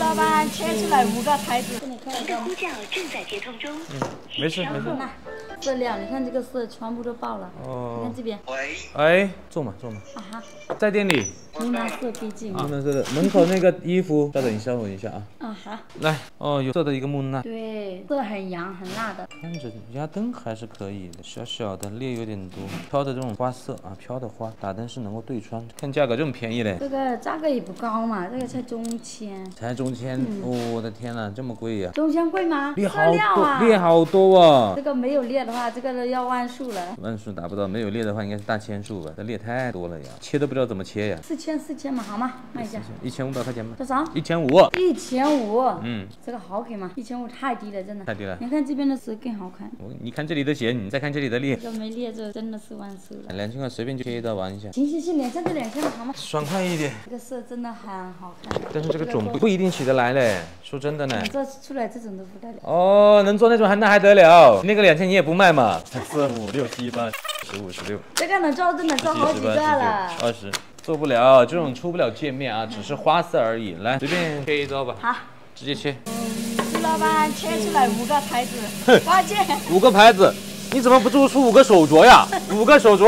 老板切出来五个牌子，一个。呼叫正在接通中。嗯没事没事。那色料，你看这个色全部都爆了。哦你看这边喂，哎，坐嘛坐嘛，啊哈，在店里。云南色毕竟木讷色的，门口那个衣服，稍等一下，我一下啊。啊哈，来，哦，有色的一个木讷，对，色很阳很辣的。看着压灯还是可以的，小小的裂有点多，飘的这种花色啊，飘的花，打灯是能够对穿。看价格这么便宜嘞，这个价格也不高嘛，这个才中千，才中千，哦我的天呐，这么贵呀、中千贵吗？裂好多，裂好多啊这！个没有裂的话，这个都要万数了。万数达不到，没有裂的话应该是大千数吧？这裂太多了呀，切都不知道怎么切呀。四千四千嘛，好吗？卖一下一千五百块钱吧，多少？一千五，一千五。嗯，这个好给吗？一千五太低了，真的。太低了你看这边的色更好看，我你看这里的弦，你再看这里的裂，这个没裂，这真的是万数了。两千块随便就切一刀玩一下，行行行，两千就两千了，好吗？爽快一点。这个色真的很好看。但是这个种不不一定起得来嘞，说真的呢你。做出来这种都不得了。哦，能做那种还那还得了？那个两千你也不卖嘛？四五六七八十五十六这个能做，真的做好几个了。二十，做不了，这种出不了界面啊，只是花色而已。来，随便切一刀吧，好，直接切。朱老板切出来五个牌子，八件。五个牌子，你怎么不做出五个手镯呀？五个手镯。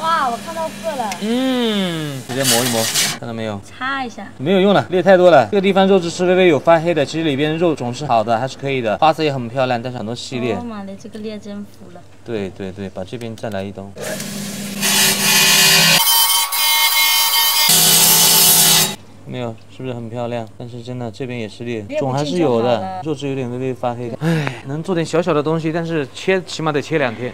哇，我看到色了，嗯，直接磨一磨，看到没有？擦一下。没有用了，裂太多了。这个地方肉质是微微有发黑的，其实里边肉种是好的，还是可以的，花色也很漂亮，但是很多细裂哦。妈的，这个裂真服了。对对对，把这边再来一刀。没有，是不是很漂亮？但是真的这边也是裂，种还是有的，肉质有点微微发黑的。唉，能做点小小的东西，但是切起码得切两天。